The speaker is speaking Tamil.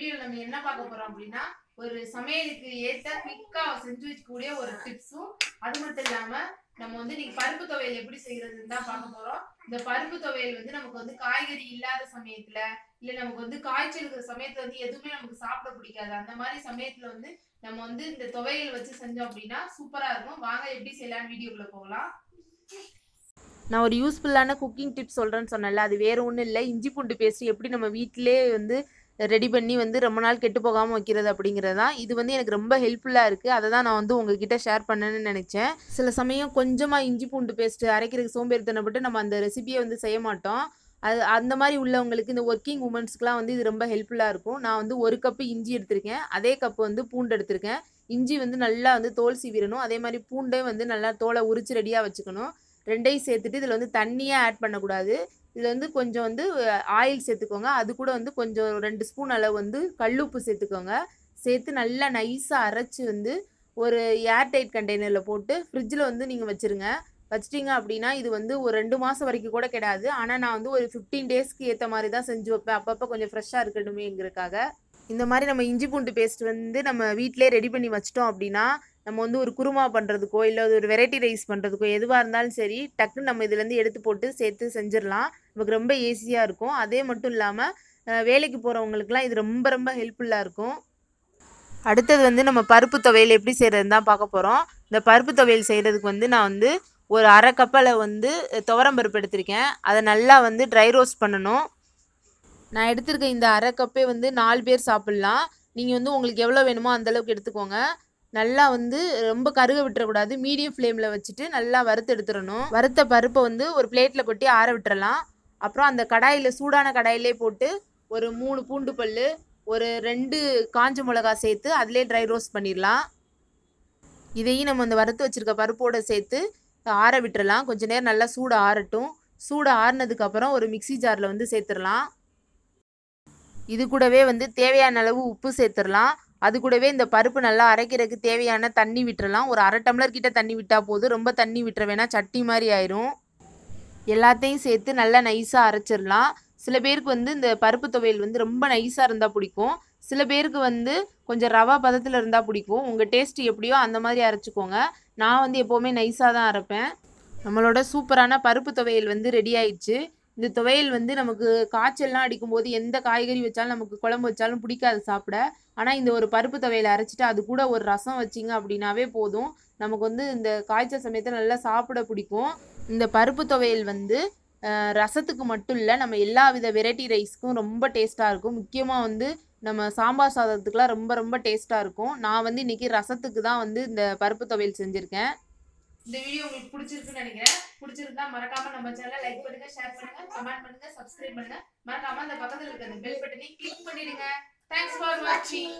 வீடியோவில் நம்ம என்ன பார்க்க போறோம் அப்படின்னா ஒரு சமையலுக்கு ஏத்த குவிக்கா செஞ்சு வச்சுக்கூடிய ஒரு டிப்ஸும் அது மட்டும் இல்லாம நம்ம வந்து நீங்க பருப்பு துவையல் எப்படி செய்யறதுன்னு தான் பார்க்க போறோம். இந்த பருப்பு துவையல் வந்து நமக்கு வந்து காய்கறி இல்லாத சமயத்துல இல்ல நமக்கு வந்து காய்ச்சல் இருக்கிற சமயத்துல வந்து எதுவுமே நமக்கு சாப்பிட பிடிக்காது. அந்த மாதிரி சமயத்துல வந்து நம்ம வந்து இந்த துவையல் வச்சு செஞ்சோம் அப்படின்னா சூப்பரா இருக்கும். வாங்க எப்படி செய்யலாம்னு வீடியோக்குள்ள போகலாம். நான் ஒரு யூஸ்ஃபுல்லான குக்கிங் டிப்ஸ் சொல்கிறேன்னு சொன்னேன்ல அது வேறு ஒன்றும் இல்லை. இஞ்சி பூண்டு பேஸ்ட் எப்படி நம்ம வீட்டிலே வந்து ரெடி பண்ணி வந்து ரொம்ப நாள் கெட்டு போகாமல் வைக்கிறது அப்படிங்கிறது தான். இது வந்து எனக்கு ரொம்ப ஹெல்ப்ஃபுல்லாக இருக்குது அதை தான் நான் வந்து உங்ககிட்ட ஷேர் பண்ணணும்னு நினச்சேன். சில சமயம் கொஞ்சமாக இஞ்சி பூண்டு பேஸ்ட்டு அரைக்கிறதுக்கு சோம்பேறித்தனப்பட்டு நம்ம அந்த ரெசிபியை வந்து செய்ய மாட்டோம். அது அந்த மாதிரி உள்ளவங்களுக்கு இந்த ஒர்க்கிங் உமன்ஸ்க்குலாம் வந்து இது ரொம்ப ஹெல்ப்ஃபுல்லாக இருக்கும். நான் வந்து ஒரு கப்பு இஞ்சி எடுத்திருக்கேன். அதே கப்பு வந்து பூண்டு எடுத்திருக்கேன். இஞ்சி வந்து நல்லா வந்து தோல் சீவிடணும் அதே மாதிரி பூண்டே வந்து நல்லா தோலை உரிச்சு ரெடியாக வச்சுக்கணும். ரெண்டையும் சேர்த்துட்டு இதில் வந்து தண்ணியே ஆட் பண்ணக்கூடாது. இதில் வந்து கொஞ்சம் வந்து ஆயில் சேர்த்துக்கோங்க. அது கூட வந்து கொஞ்சம் ரெண்டு ஸ்பூன் அளவு வந்து கல்லுப்பு சேர்த்துக்கோங்க. சேர்த்து நல்லா நைஸாக அரைச்சி வந்து ஒரு ஏர்டைட் கண்டெய்னரில் போட்டு ஃப்ரிட்ஜில் வந்து நீங்கள் வச்சுருங்க. வச்சிட்டிங்க அப்படின்னா இது வந்து ஒரு ரெண்டு மாதம் வரைக்கும் கூட கிடையாது ஆனால் நான் வந்து ஒரு ஃபிஃப்டீன் டேஸ்க்கு ஏற்ற மாதிரி தான் செஞ்சு வைப்பேன். அப்பப்போ கொஞ்சம் ஃப்ரெஷ்ஷாக இருக்கணுமேங்கிறதுக்காக இந்த மாதிரி நம்ம இஞ்சி பூண்டு பேஸ்ட் வந்து நம்ம வீட்டிலே ரெடி பண்ணி வச்சிட்டோம் அப்படின்னா நம்ம வந்து ஒரு குருமா பண்ணுறதுக்கோ இல்லை ஒரு வெரைட்டி ரைஸ் பண்ணுறதுக்கோ எதுவாக இருந்தாலும் சரி டக்குன்னு நம்ம இதுலேருந்து எடுத்து போட்டு சேர்த்து செஞ்சிடலாம். நமக்கு ரொம்ப ஈஸியாக இருக்கும். அதே மட்டும் இல்லாமல் வேலைக்கு போகிறவங்களுக்குலாம் இது ரொம்ப ரொம்ப ஹெல்ப்ஃபுல்லாக இருக்கும். அடுத்தது வந்து நம்ம பருப்பு துவையல் எப்படி செய்கிறதுன்னு தான் பார்க்க போகிறோம் இந்த பருப்பு துவையல் செய்கிறதுக்கு வந்து நான் வந்து ஒரு அரை கப்பில் வந்து துவரம் பருப்பு எடுத்திருக்கேன். அதை நல்லா வந்து ட்ரை ரோஸ்ட் பண்ணணும். நான் எடுத்திருக்க இந்த அரை கப்பே வந்து நாலு பேர் சாப்பிட்லாம். நீங்கள் வந்து உங்களுக்கு எவ்வளோ வேணுமோ அந்தளவுக்கு எடுத்துக்கோங்க. நல்லா வந்து ரொம்ப கருக விட்டுறக்கூடாது. மீடியம் ஃப்ளேமில் வச்சுட்டு நல்லா வறுத்து எடுத்துடணும். வறுத்த பருப்பை வந்து ஒரு பிளேட்டில் கொட்டி ஆற விட்டுறலாம். அப்புறம் அந்த கடாயில் சூடான கடாயிலே போட்டு ஒரு மூணு பூண்டு பல் ஒரு ரெண்டு காஞ்ச மிளகா சேர்த்து அதிலே ட்ரை ரோஸ்ட் பண்ணிடலாம். இதையும் நம்ம அந்த வறுத்து வச்சுருக்க பருப்போடு சேர்த்து ஆற விட்டுறலாம். கொஞ்சம் நேரம் நல்லா சூடு ஆறட்டும். சூடு ஆறினதுக்கப்புறம் ஒரு மிக்சி ஜாரில் வந்து சேர்த்துடலாம். இது கூடவே வந்து தேவையான அளவு உப்பு சேர்த்துடலாம். அது கூடவே இந்த பருப்பு நல்லா அரைக்கிறதுக்கு தேவையான தண்ணி விட்டுறலாம். ஒரு அரை டம்ளர் கிட்ட தண்ணி விட்டால் போதும். ரொம்ப தண்ணி விட்டுற வேணால் சட்டி மாதிரி ஆயிரும். எல்லாத்தையும் சேர்த்து நல்லா நைஸாக அரைச்சிடலாம். சில பேருக்கு வந்து இந்த பருப்பு துவையல் வந்து ரொம்ப நைஸாக இருந்தால் பிடிக்கும். சில பேருக்கு வந்து கொஞ்சம் ரவா பதத்தில் இருந்தால் பிடிக்கும். உங்கள் டேஸ்ட் எப்படியோ அந்த மாதிரி அரைச்சிக்கோங்க. நான் வந்து எப்போவுமே நைஸாக தான் அரைப்பேன். நம்மளோட சூப்பரான பருப்பு துவையல் வந்து ரெடி ஆயிடுச்சு. இந்த துவையல் வந்து நமக்கு காய்ச்சல்லாம் அடிக்கும்போது எந்த காய்கறி வச்சாலும் நமக்கு குழம்பு வச்சாலும் பிடிக்காது சாப்பிட. ஆனால் இந்த ஒரு பருப்பு துவையல் அரைச்சிட்டு அது கூட ஒரு ரசம் வச்சிங்க அப்படின்னாவே போதும். நமக்கு வந்து இந்த காய்ச்சல் சமயத்தில் நல்லா சாப்பிட பிடிக்கும். இந்த பருப்பு துவையல் வந்து ரசத்துக்கு மட்டும் இல்லை நம்ம எல்லா வித வெரைட்டி ரைஸ்க்கும் ரொம்ப டேஸ்ட்டாக இருக்கும். முக்கியமாக வந்து நம்ம சாம்பார் சாதத்துக்குலாம் ரொம்ப ரொம்ப டேஸ்ட்டாக இருக்கும். நான் வந்து இன்றைக்கி ரசத்துக்கு தான் வந்து இந்த பருப்பு துவையல் செஞ்சுருக்கேன். இந்த வீடியோ உங்களுக்கு பிடிச்சிருக்குன்னு நினைக்கிறேன். பிடிச்சிருந்தா மறக்காம நம்ம சேனலை லைக் பண்ணுங்க ஷேர் பண்ணுங்க கமெண்ட் பண்ணுங்க சப்ஸ்கிரைப் பண்ணுங்க. மறக்காம அந்த பக்கத்துல இருக்கிற பெல் பட்டனை கிளிக் பண்ணிடுங்க. தேங்க்ஸ் ஃபார் வாட்சிங்